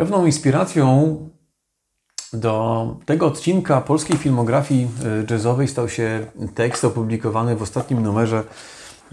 Pewną inspiracją do tego odcinka polskiej filmografii e, jazzowej stał się tekst opublikowany w ostatnim numerze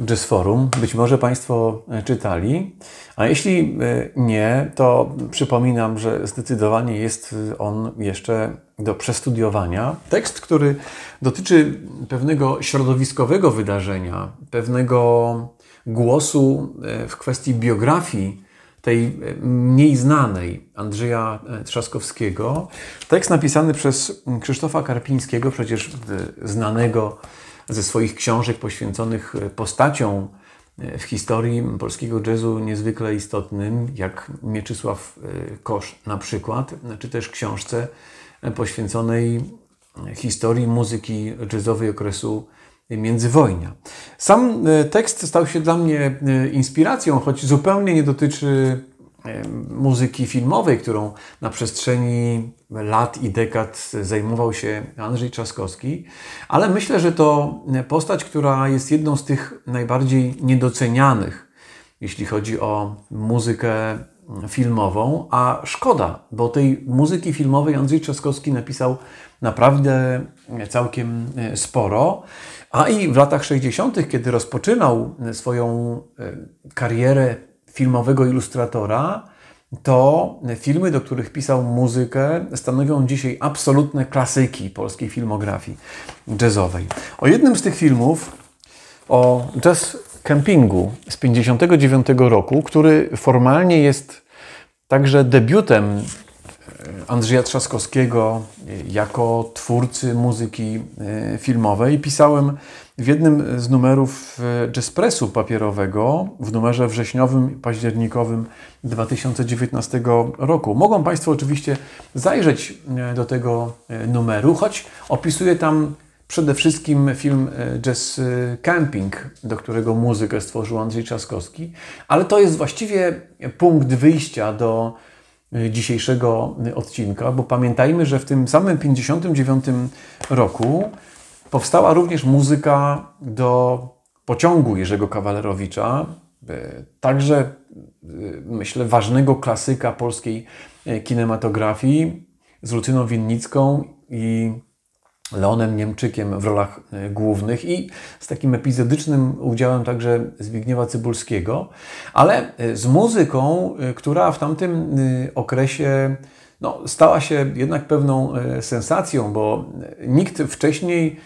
Jazz Forum. Być może Państwo e, czytali, a jeśli e, nie, to przypominam, że zdecydowanie jest on jeszcze do przestudiowania. Tekst, który dotyczy pewnego środowiskowego wydarzenia, pewnego głosu w kwestii biografii tej mniej znanej Andrzeja Trzaskowskiego. Tekst napisany przez Krzysztofa Karpińskiego, przecież znanego ze swoich książek poświęconych postaciom w historii polskiego jazzu niezwykle istotnym, jak Mieczysław Kosz na przykład, czy też książce poświęconej historii muzyki jazzowej okresu międzywojnia. Sam e, tekst stał się dla mnie e, inspiracją, choć zupełnie nie dotyczy e, muzyki filmowej, którą na przestrzeni lat i dekad zajmował się Andrzej Trzaskowski, ale myślę, że to postać, która jest jedną z tych najbardziej niedocenianych, jeśli chodzi o muzykę filmową, a szkoda, bo tej muzyki filmowej Andrzej Trzaskowski napisał naprawdę całkiem sporo. A i w latach 60., kiedy rozpoczynał swoją e, karierę filmowego ilustratora, to filmy, do których pisał muzykę, stanowią dzisiaj absolutne klasyki polskiej filmografii jazzowej. O jednym z tych filmów, o jazz campingu z 1959 roku, który formalnie jest także debiutem Andrzeja Trzaskowskiego jako twórcy muzyki e, filmowej. Pisałem w jednym z numerów e, Jazzpressu papierowego, w numerze wrześniowym, październikowym 2019 roku. Mogą Państwo oczywiście zajrzeć e, do tego numeru, choć opisuję tam przede wszystkim film Jazz Camping, do którego muzykę stworzył Andrzej Trzaskowski, ale to jest właściwie punkt wyjścia do Y, dzisiejszego odcinka, bo pamiętajmy, że w tym samym 59 roku powstała również muzyka do pociągu Jerzego Kawalerowicza, także myślę ważnego klasyka polskiej kinematografii z Lucyną Winnicką i Leonem Niemczykiem w rolach e, głównych i z takim epizodycznym udziałem także Zbigniewa Cybulskiego, ale e, z muzyką, e, która w tamtym okresie no, stała się jednak pewną sensacją, bo nikt wcześniej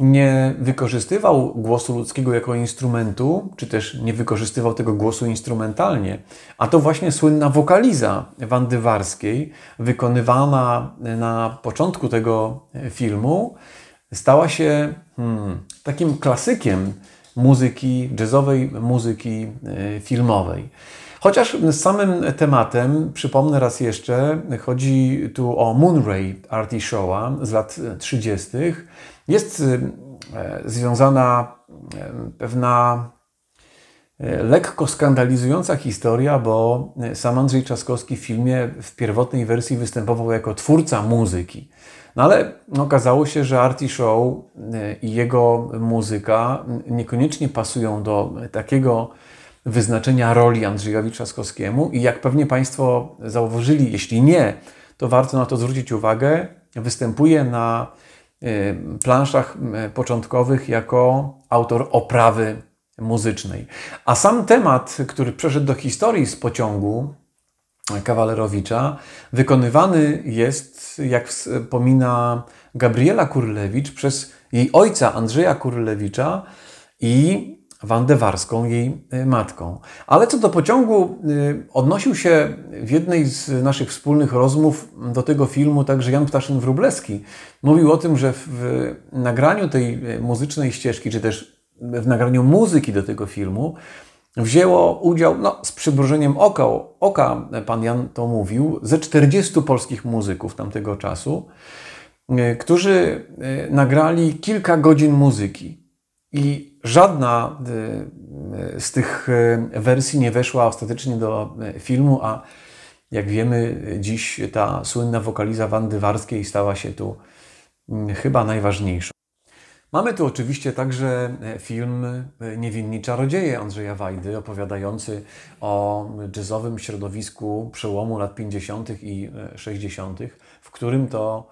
nie wykorzystywał głosu ludzkiego jako instrumentu, czy też nie wykorzystywał tego głosu instrumentalnie, a to właśnie słynna wokaliza Wandy Warskiej, wykonywana na początku tego filmu, stała się hmm, takim klasykiem muzyki jazzowej, muzyki e, filmowej. Chociaż z samym tematem, przypomnę raz jeszcze, chodzi tu o Moonray Artie Show'a z lat 30. Jest y, e, związana e, pewna e, lekko skandalizująca historia, bo sam Andrzej Trzaskowski w filmie w pierwotnej wersji występował jako twórca muzyki. No ale okazało się, że Artie Show i jego muzyka niekoniecznie pasują do takiego wyznaczenia roli Andrzejowi Trzaskowskiemu i jak pewnie Państwo zauważyli, jeśli nie, to warto na to zwrócić uwagę, występuje na planszach y, początkowych jako autor oprawy muzycznej. A sam temat, który przeszedł do historii z pociągu Kawalerowicza, wykonywany jest, jak wspomina Gabriela Kurlewicz, przez jej ojca Andrzeja Kurlewicza i Wandę Warską, jej y, matką. Ale co do pociągu, y, odnosił się w jednej z naszych wspólnych rozmów do tego filmu także Jan Ptaszyn-Wróblewski. Mówił o tym, że w nagraniu tej y, muzycznej ścieżki, czy też w nagraniu muzyki do tego filmu, wzięło udział, no, z przymrużeniem oka, oka, pan Jan to mówił, ze 40 polskich muzyków tamtego czasu, którzy nagrali kilka godzin muzyki. I żadna y, z tych y, wersji nie weszła ostatecznie do y, filmu, a jak wiemy, dziś ta słynna wokaliza Wandy Warskiej stała się tu chyba najważniejszą. Mamy tu oczywiście także film Niewinni Czarodzieje Andrzeja Wajdy, opowiadający o jazzowym środowisku przełomu lat 50. i 60., w którym to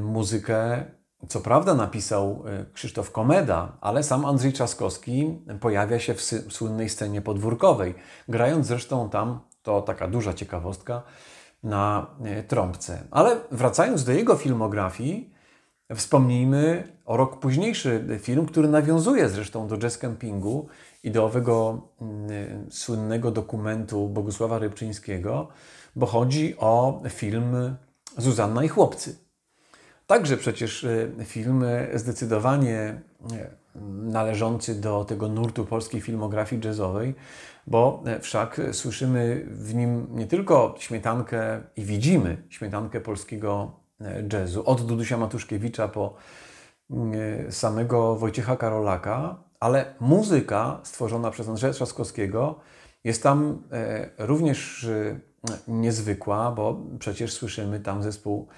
muzykę, co prawda napisał Krzysztof Komeda, ale sam Andrzej Trzaskowski pojawia się w słynnej scenie podwórkowej, grając zresztą tam, to taka duża ciekawostka, na trąbce. Ale wracając do jego filmografii, Wspomnijmy o rok późniejszy film, który nawiązuje zresztą do jazz campingu i do owego mm, słynnego dokumentu Bogusława Rybczyńskiego, bo chodzi o film Zuzanna i chłopcy. Także przecież y, film zdecydowanie y, należący do tego nurtu polskiej filmografii jazzowej, bo y, wszak słyszymy w nim nie tylko śmietankę i widzimy śmietankę polskiego jazzu, od Dudusia Matuszkiewicza po samego Wojciecha Karolaka, ale muzyka stworzona przez Andrzeja Trzaskowskiego jest tam również niezwykła, bo przecież słyszymy tam zespół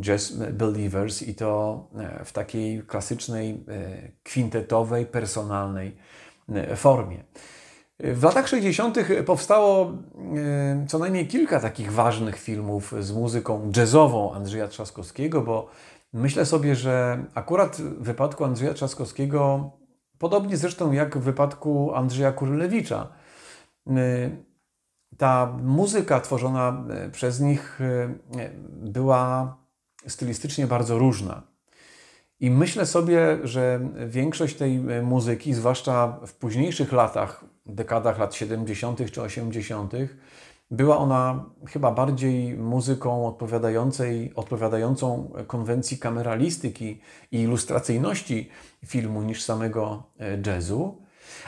Jazz Believers i to e, w takiej klasycznej, kwintetowej, personalnej formie. W latach 60. powstało e, co najmniej kilka takich ważnych filmów z muzyką jazzową Andrzeja Trzaskowskiego, bo myślę sobie, że akurat w wypadku Andrzeja Trzaskowskiego, podobnie zresztą jak w wypadku Andrzeja Kurylewicza, e, ta muzyka tworzona e, przez nich była stylistycznie bardzo różna. I myślę sobie, że większość tej muzyki, zwłaszcza w późniejszych latach dekadach lat 70. czy 80., była ona chyba bardziej muzyką odpowiadającej, odpowiadającą konwencji kameralistyki i ilustracyjności filmu niż samego e, jazzu.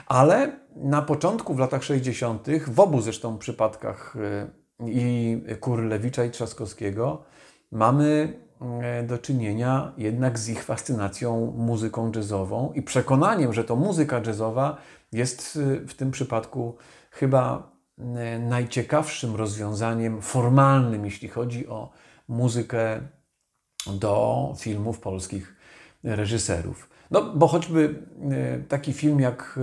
Ale na początku, w latach 60., w obu zresztą przypadkach e, i Kurlewicza i Trzaskowskiego, mamy e, do czynienia jednak z ich fascynacją muzyką jazzową i przekonaniem, że to muzyka jazzowa jest y, w tym przypadku chyba y, najciekawszym rozwiązaniem formalnym, jeśli chodzi o muzykę do filmów polskich reżyserów. No, bo choćby taki film jak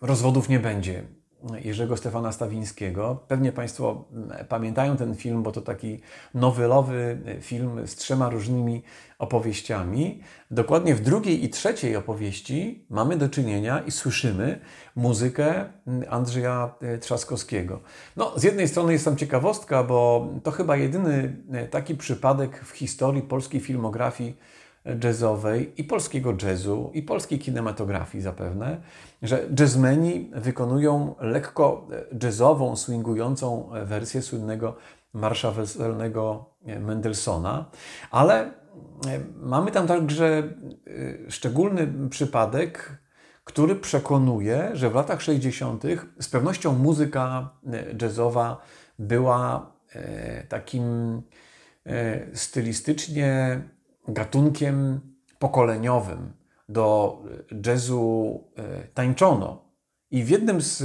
Rozwodów nie będzie Jerzego Stefana Stawińskiego. Pewnie Państwo mm, pamiętają ten film, bo to taki nowelowy e, film z trzema różnymi opowieściami. Dokładnie w drugiej i trzeciej opowieści mamy do czynienia i słyszymy muzykę mm, Andrzeja e, Trzaskowskiego. No, z jednej strony jest tam ciekawostka, bo to chyba jedyny e, taki przypadek w historii polskiej filmografii, jazzowej i polskiego jazzu, i polskiej kinematografii zapewne, że jazzmeni wykonują lekko jazzową, swingującą wersję słynnego marsza weselnego Mendelssohna, ale e, mamy tam także e, szczególny przypadek, który przekonuje, że w latach 60. z pewnością muzyka e, jazzowa była takim stylistycznie gatunkiem pokoleniowym. Do jazzu e, tańczono. I w, jednym z, e,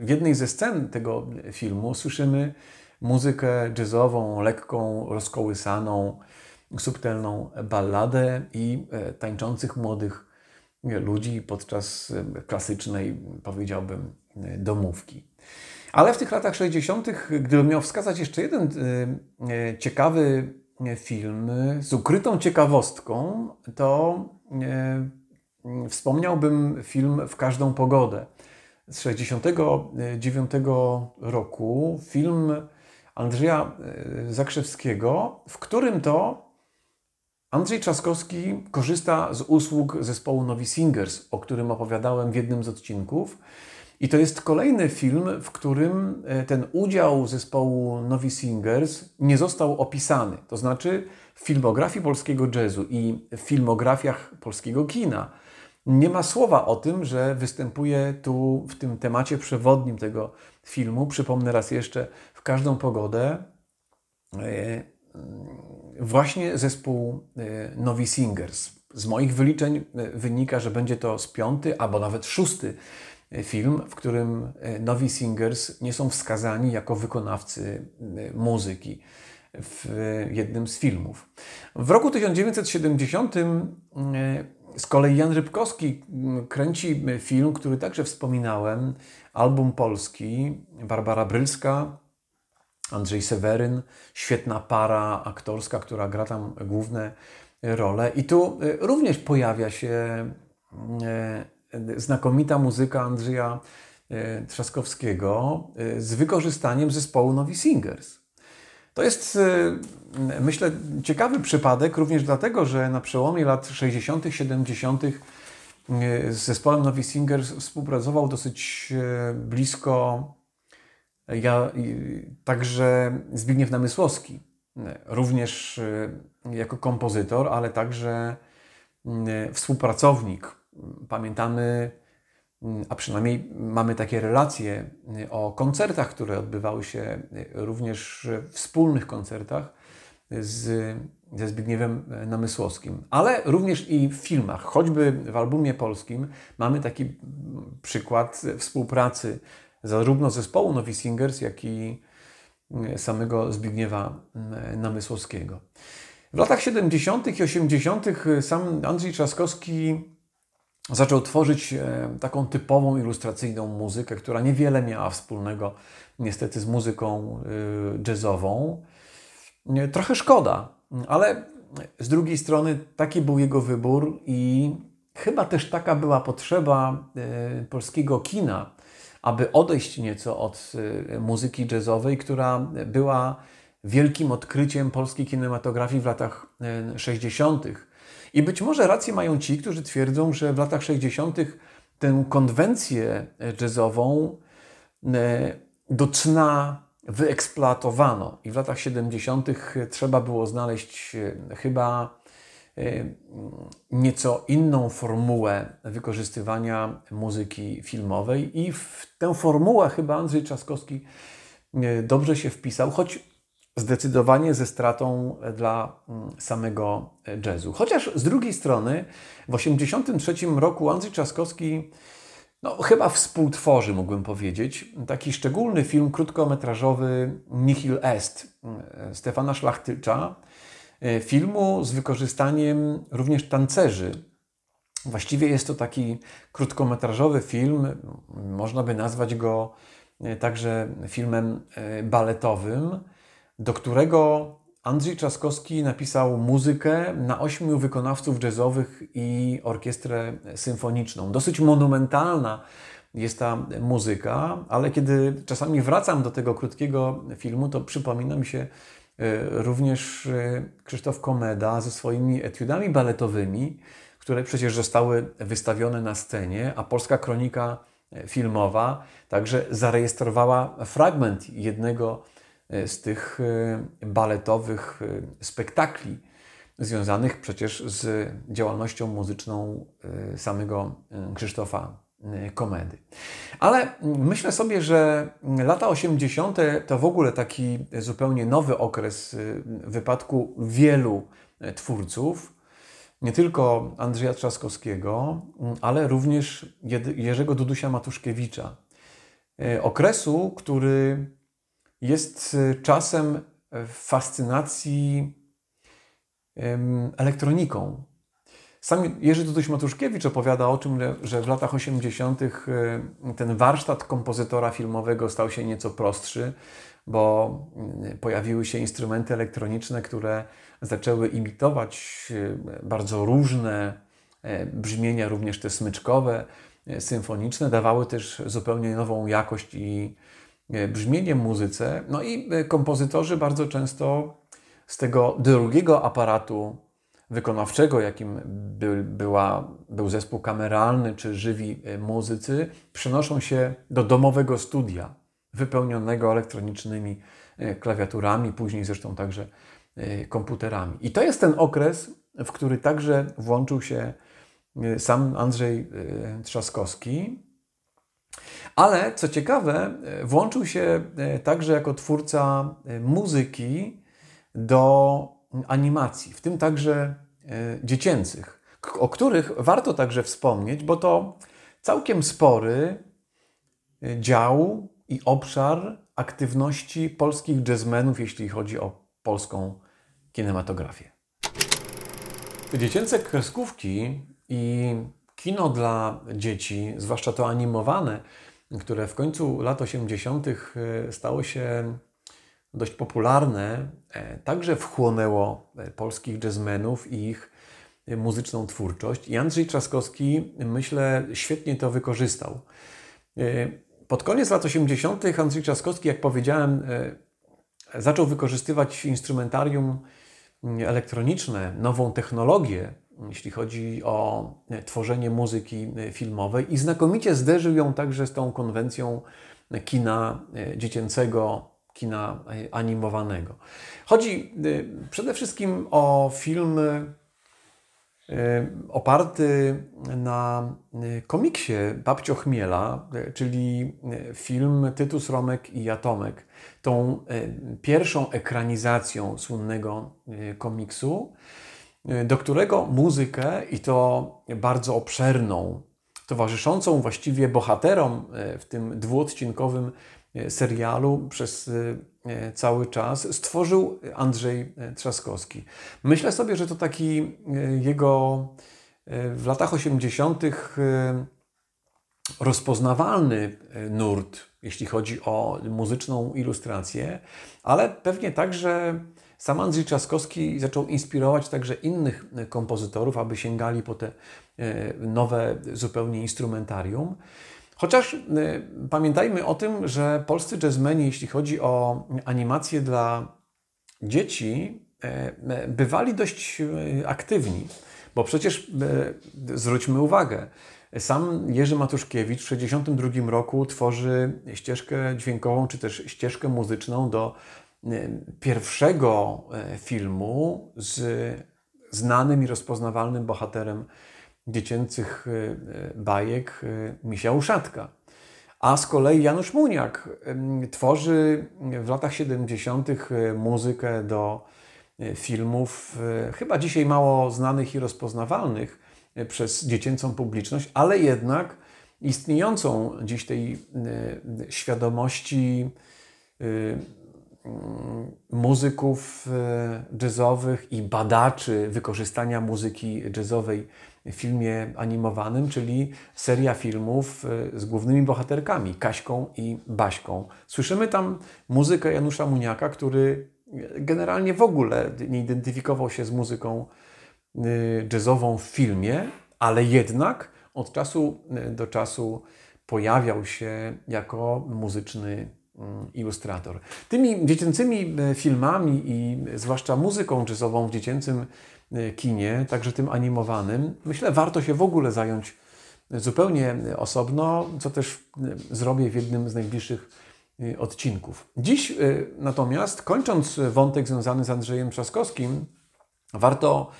w jednej ze scen tego filmu słyszymy muzykę jazzową, lekką, rozkołysaną, subtelną balladę i e, tańczących młodych ludzi podczas klasycznej, powiedziałbym, domówki. Ale w tych latach 60., gdybym miał wskazać jeszcze jeden ciekawy film z ukrytą ciekawostką, to e, wspomniałbym film W każdą pogodę z 1969 roku. Film Andrzeja e, Zakrzewskiego, w którym to Andrzej Trzaskowski korzysta z usług zespołu Novi Singers, o którym opowiadałem w jednym z odcinków. I to jest kolejny film, w którym e, ten udział zespołu Novi Singers nie został opisany. To znaczy w filmografii polskiego jazzu i w filmografiach polskiego kina nie ma słowa o tym, że występuje tu w tym temacie przewodnim tego filmu. Przypomnę raz jeszcze, w każdą pogodę e, właśnie zespół e, Novi Singers. Z moich wyliczeń wynika, że będzie to z piąty albo nawet szósty film, w którym e, nowi singers nie są wskazani jako wykonawcy e, muzyki w jednym z filmów. W roku 1970 z kolei Jan Rybkowski kręci film, który także wspominałem, album polski, Barbara Brylska, Andrzej Seweryn, świetna para aktorska, która gra tam główne role. I tu również pojawia się znakomita muzyka Andrzeja e, Trzaskowskiego e, z wykorzystaniem zespołu Novi Singers. To jest, e, myślę, ciekawy przypadek również dlatego, że na przełomie lat 60., 70. z zespołem Novi Singers współpracował dosyć blisko ja, także Zbigniew Namysłowski, również jako kompozytor, ale także współpracownik Pamiętamy, a przynajmniej mamy takie relacje o koncertach, które odbywały się również wspólnych koncertach z, ze Zbigniewem Namysłowskim, ale również i w filmach. Choćby w albumie polskim mamy taki przykład współpracy zarówno zespołu Novi Singers, jak i samego Zbigniewa Namysłowskiego. W latach 70. i 80. sam Andrzej Trzaskowski zaczął tworzyć e, taką typową ilustracyjną muzykę, która niewiele miała wspólnego niestety z muzyką e, jazzową. Trochę szkoda, ale z drugiej strony taki był jego wybór i chyba też taka była potrzeba e, polskiego kina, aby odejść nieco od muzyki jazzowej, która była wielkim odkryciem polskiej kinematografii w latach 60 i być może rację mają ci, którzy twierdzą, że w latach 60. tę konwencję jazzową e, do cna wyeksploatowano i w latach 70. trzeba było znaleźć e, chyba e, nieco inną formułę wykorzystywania muzyki filmowej i w tę formułę chyba Andrzej Trzaskowski dobrze się wpisał, choć zdecydowanie ze stratą dla mm, samego jazzu. Chociaż z drugiej strony w 1983 roku Andrzej Trzaskowski no, chyba współtworzy, mógłbym powiedzieć, taki szczególny film krótkometrażowy Nihil Est mm, Stefana Szlachtycza. E, filmu z wykorzystaniem również tancerzy. Właściwie jest to taki krótkometrażowy film, można by nazwać go e, także filmem e, baletowym do którego Andrzej Trzaskowski napisał muzykę na ośmiu wykonawców jazzowych i orkiestrę symfoniczną. Dosyć monumentalna jest ta muzyka, ale kiedy czasami wracam do tego krótkiego filmu, to przypomina mi się e, również e, Krzysztof Komeda ze swoimi etiudami baletowymi, które przecież zostały wystawione na scenie, a Polska Kronika Filmowa także zarejestrowała fragment jednego E, z tych e, baletowych e, spektakli związanych przecież z działalnością muzyczną samego Krzysztofa Komedy. Ale myślę sobie, że lata 80. to w ogóle taki zupełnie nowy okres wypadku wielu twórców, nie tylko Andrzeja Trzaskowskiego, ale również Jerzego Dudusia Matuszkiewicza. Okresu, który jest y, czasem fascynacji elektroniką. Sam Jerzy Duduś Matuszkiewicz opowiada o tym, że w latach 80. Y, ten warsztat kompozytora filmowego stał się nieco prostszy, bo y, pojawiły się instrumenty elektroniczne, które zaczęły imitować bardzo różne brzmienia, również te smyczkowe, symfoniczne, dawały też zupełnie nową jakość i E, brzmienie muzyce. No i e, kompozytorzy bardzo często z tego drugiego aparatu wykonawczego, jakim by, była, był zespół kameralny czy żywi e, muzycy, przenoszą się do domowego studia, wypełnionego elektronicznymi klawiaturami, później zresztą także komputerami. I to jest ten okres, w który także włączył się sam Andrzej Trzaskowski, ale co ciekawe, e, włączył się e, także jako twórca e, muzyki do animacji, w tym także dziecięcych, o których warto także wspomnieć, bo to całkiem spory dział i obszar aktywności polskich jazzmenów, jeśli chodzi o polską kinematografię. Dziecięce kreskówki i kino dla dzieci, zwłaszcza to animowane, które w końcu lat 80. E, stało się dość popularne, e, także wchłonęło e, polskich jazzmenów i ich muzyczną twórczość. I Andrzej Trzaskowski, myślę, świetnie to wykorzystał. Pod koniec lat 80. Andrzej Trzaskowski, jak powiedziałem, zaczął wykorzystywać instrumentarium elektroniczne, nową technologię, jeśli chodzi o tworzenie muzyki filmowej i znakomicie zderzył ją także z tą konwencją kina dziecięcego, kina animowanego. Chodzi przede wszystkim o film oparty na komiksie Babcio Chmiela, czyli film Tytus Romek i Atomek. Tą pierwszą ekranizacją słynnego komiksu, do którego muzykę i to bardzo obszerną, towarzyszącą właściwie bohaterom w tym dwuodcinkowym E, serialu przez e, cały czas stworzył Andrzej e, Trzaskowski. Myślę sobie, że to taki jego w latach 80. rozpoznawalny nurt, jeśli chodzi o muzyczną ilustrację, ale pewnie także sam Andrzej Trzaskowski zaczął inspirować także innych kompozytorów, aby sięgali po te nowe zupełnie instrumentarium. Chociaż y, pamiętajmy o tym, że polscy jazzmeni, jeśli chodzi o animację dla dzieci, bywali dość aktywni, bo przecież zwróćmy uwagę, sam Jerzy Matuszkiewicz w 1962 roku tworzy ścieżkę dźwiękową, czy też ścieżkę muzyczną do pierwszego filmu z znanym i rozpoznawalnym bohaterem dziecięcych y, y, bajek y, Misia Uszatka. A z kolei Janusz Muniak tworzy w latach 70. muzykę do filmów, chyba dzisiaj mało znanych i rozpoznawalnych przez dziecięcą publiczność, ale jednak istniejącą dziś tej świadomości muzyków jazzowych i badaczy wykorzystania muzyki jazzowej filmie animowanym, czyli seria filmów e, z głównymi bohaterkami, Kaśką i Baśką. Słyszymy tam muzykę Janusza Muniaka, który generalnie w ogóle nie identyfikował się z muzyką e, jazzową w filmie, ale jednak od czasu e, do czasu pojawiał się jako muzyczny mm, ilustrator. Tymi dziecięcymi filmami i zwłaszcza muzyką jazzową w dziecięcym Y, kinie, także tym animowanym, myślę, warto się w ogóle zająć zupełnie osobno, co też y, zrobię w jednym z najbliższych y, odcinków. Dziś natomiast, kończąc wątek związany z Andrzejem Trzaskowskim, warto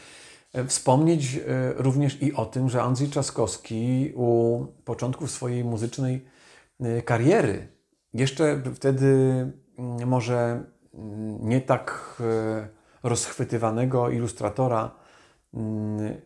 wspomnieć również i o tym, że Andrzej Trzaskowski u początków swojej muzycznej kariery, jeszcze wtedy mm, może mm, nie tak rozchwytywanego ilustratora mm,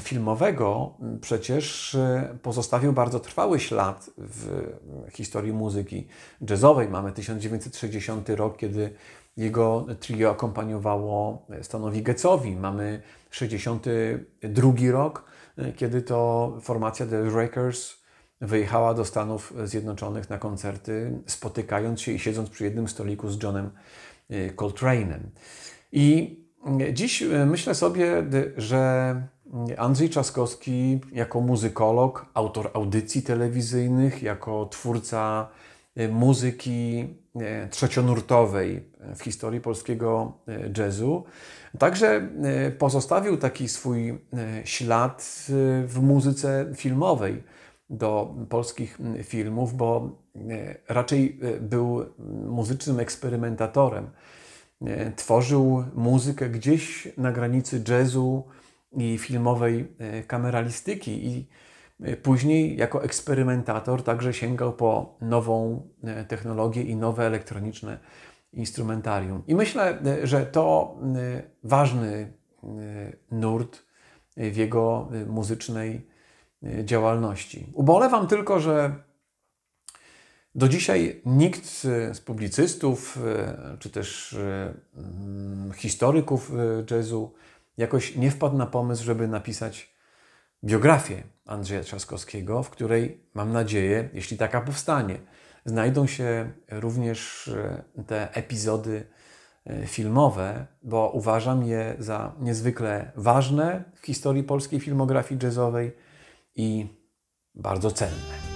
filmowego przecież e, pozostawił bardzo trwały ślad w historii muzyki jazzowej. Mamy 1960 rok, kiedy jego trio akompaniowało Stanowi Getzowi. Mamy 62 rok, e, kiedy to formacja The Rakers wyjechała do Stanów Zjednoczonych na koncerty, spotykając się i siedząc przy jednym stoliku z Johnem e, Coltrane'em. I dziś e, myślę sobie, że Andrzej Trzaskowski jako muzykolog, autor audycji telewizyjnych, jako twórca muzyki trzecionurtowej w historii polskiego jazzu, także pozostawił taki swój ślad w muzyce filmowej do polskich filmów, bo raczej był muzycznym eksperymentatorem. E, tworzył muzykę gdzieś na granicy jazzu i filmowej e, kameralistyki i e, później jako eksperymentator także sięgał po nową technologię i nowe elektroniczne instrumentarium. I myślę, że to ważny nurt w jego muzycznej działalności. Ubolewam tylko, że do dzisiaj nikt z publicystów e, czy też e, mm, historyków jazzu jakoś nie wpadł na pomysł, żeby napisać biografię Andrzeja Trzaskowskiego, w której, mam nadzieję, jeśli taka powstanie, znajdą się również te epizody filmowe, bo uważam je za niezwykle ważne w historii polskiej filmografii jazzowej i bardzo cenne.